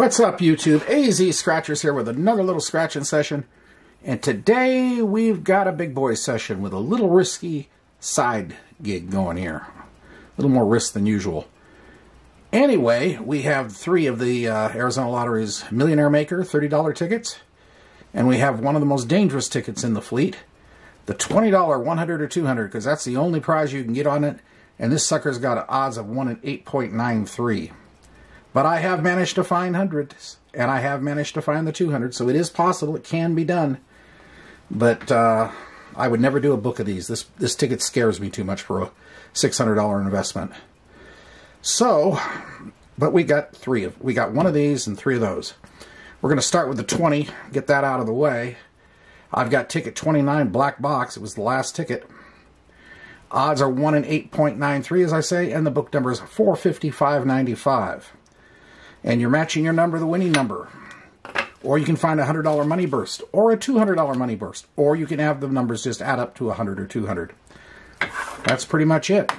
What's up, YouTube? AZ Scratchers here with another little scratching session. And today we've got a big boy session with a little risky side gig going here. A little more risk than usual. Anyway, we have three of the uh, Arizona Lottery's Millionaire Maker $30 tickets. And we have one of the most dangerous tickets in the fleet. The $20 100 or 200 because that's the only prize you can get on it. And this sucker's got odds of 1 in 8.93. But I have managed to find hundreds, and I have managed to find the 200, so it is possible. It can be done. But uh, I would never do a book of these. This this ticket scares me too much for a $600 investment. So, but we got three of we got one of these and three of those. We're going to start with the 20, get that out of the way. I've got ticket 29 black box. It was the last ticket. Odds are 1 in 8.93 as I say, and the book number is 455.95 and you're matching your number the winning number. Or you can find a $100 money burst, or a $200 money burst, or you can have the numbers just add up to 100 or 200. That's pretty much it.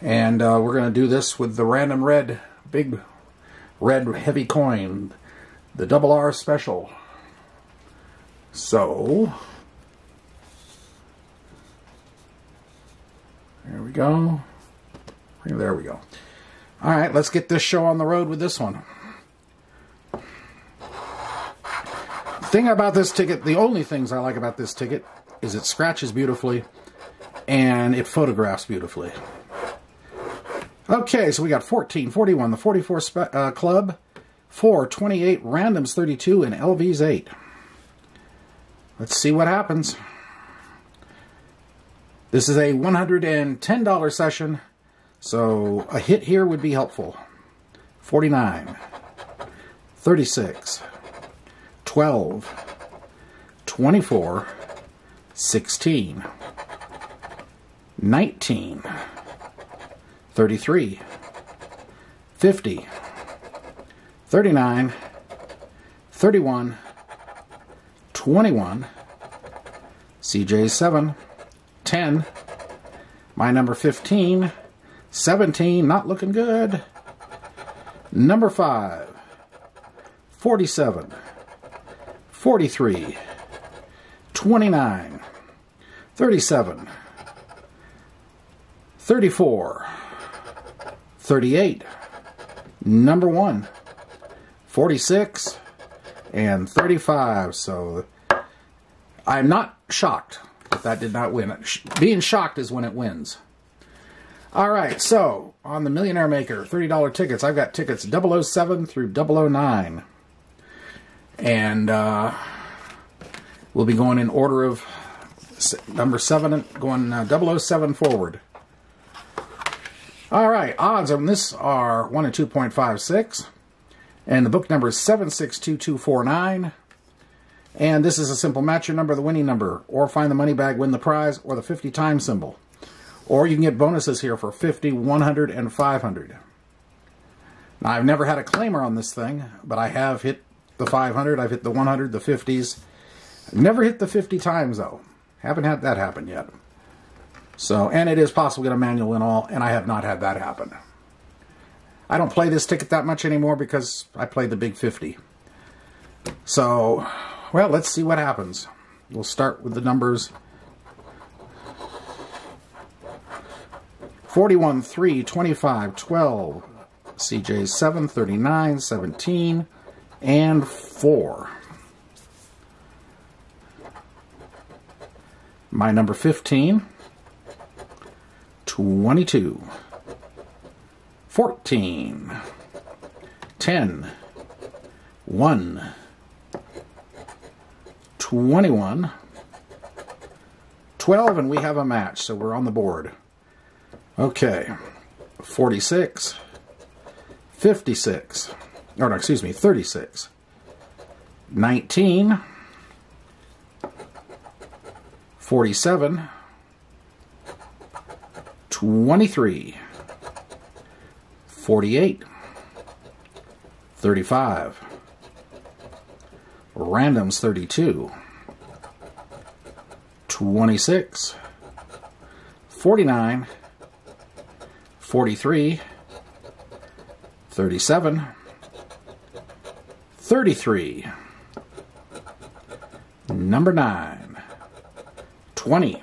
And uh, we're going to do this with the random red, big red heavy coin, the double R special. So, there we go. There we go. All right, let's get this show on the road with this one. thing about this ticket, the only things I like about this ticket is it scratches beautifully and it photographs beautifully. Okay, so we got 14, 41, the 44 uh, club, 4, 28, randoms 32, and LVs 8. Let's see what happens. This is a $110 session. So a hit here would be helpful. 49, 36, 12, 24, 16, 19, 33, 50, 39, 31, 21, CJ 7, 10, my number 15, 17, not looking good. Number 5, 47, 43, 29, 37, 34, 38, number 1, 46, and 35. So I'm not shocked that that did not win. Being shocked is when it wins. All right, so on the Millionaire Maker, $30 tickets, I've got tickets 007 through 009. And uh, we'll be going in order of number 7, going uh, 007 forward. All right, odds on this are 1 and 2.56. And the book number is 762249. And this is a simple match your number, the winning number, or find the money bag, win the prize, or the 50 times symbol. Or you can get bonuses here for 50, 100, and 500. Now, I've never had a claimer on this thing, but I have hit the 500, I've hit the 100, the 50s. never hit the 50 times, though. Haven't had that happen yet. So, and it is possible to get a manual and all, and I have not had that happen. I don't play this ticket that much anymore because I play the big 50. So, well, let's see what happens. We'll start with the numbers 41, 3, 25, 12, CJ 7, 39, 17, and 4. My number 15, 22, 14, 10, 1, 21, 12, and we have a match, so we're on the board. Okay, 46, 56, or no, excuse me, 36, 19, 47, 23, 48, 35, randoms 32, 26, 49, 43, 37, 33. Number 9. 20.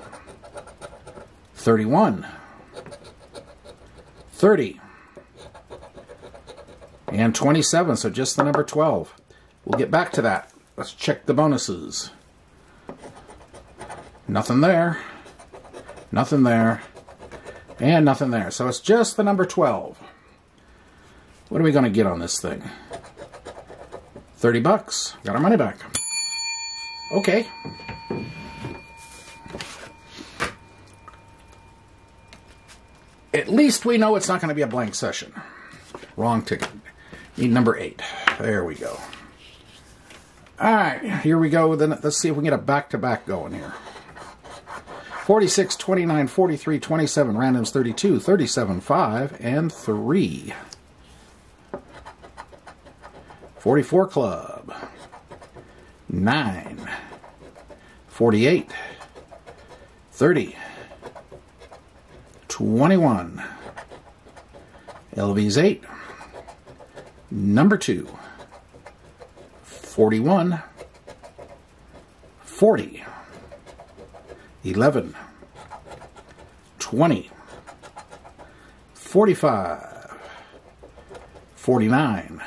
31. 30. And 27, so just the number 12. We'll get back to that. Let's check the bonuses. Nothing there. Nothing there. And nothing there. So it's just the number 12. What are we going to get on this thing? 30 bucks. Got our money back. Okay. At least we know it's not going to be a blank session. Wrong ticket. Need number 8. There we go. All right, here we go. Then let's see if we can get a back-to-back -back going here. 46, 29, 43, 27, randoms 32, 37, 5, and 3. 44 Club. 9. 48. 30. 21. LV's 8. Number 2. 41. 40. 11. 20. 45. 49.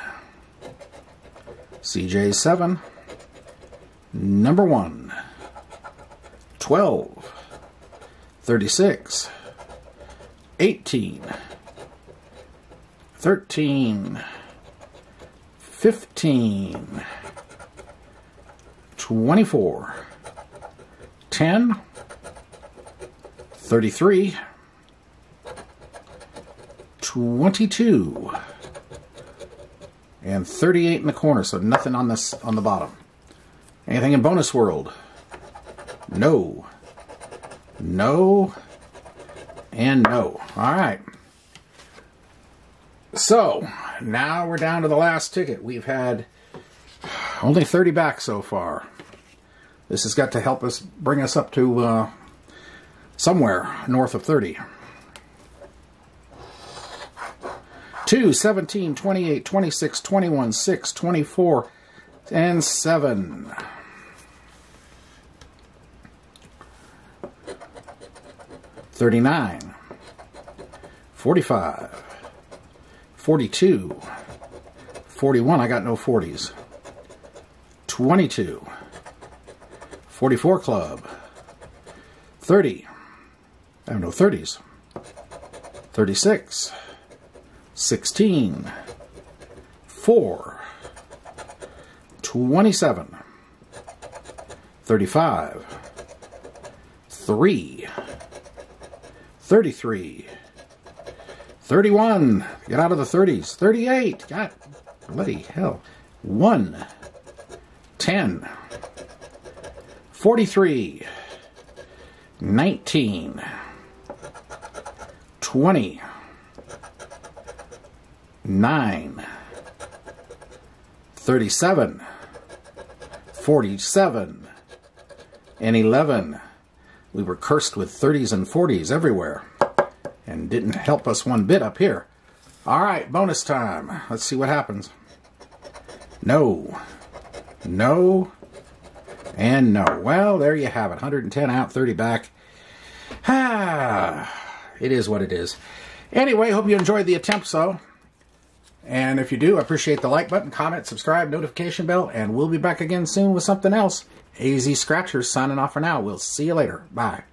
CJ 7. Number 1. 12. 36. 18. 13. 15. 24. 10. 33. 22 and 38 in the corner, so nothing on this on the bottom. Anything in bonus world? No. No. And no. All right. So, now we're down to the last ticket. We've had only 30 back so far. This has got to help us bring us up to uh, somewhere north of 30. 2, 17, 28, 26, 21, 6, 24, and 7. Thirty-nine, forty-five, forty-two, forty-one. I got no forties. Twenty-two, forty-four club. Thirty. I have no thirties. Thirty-six. 16, 4, 27, 35, 3, 33, 31, get out of the 30s, 38, God, bloody hell, 1, 10, 43, 19, 20, 9, 37, 47, and 11. We were cursed with 30s and 40s everywhere and didn't help us one bit up here. All right, bonus time. Let's see what happens. No, no, and no. Well, there you have it. 110 out, 30 back. Ah, it is what it is. Anyway, hope you enjoyed the attempt, so. And if you do, appreciate the like button, comment, subscribe, notification bell, and we'll be back again soon with something else. AZ Scratchers signing off for now. We'll see you later. Bye.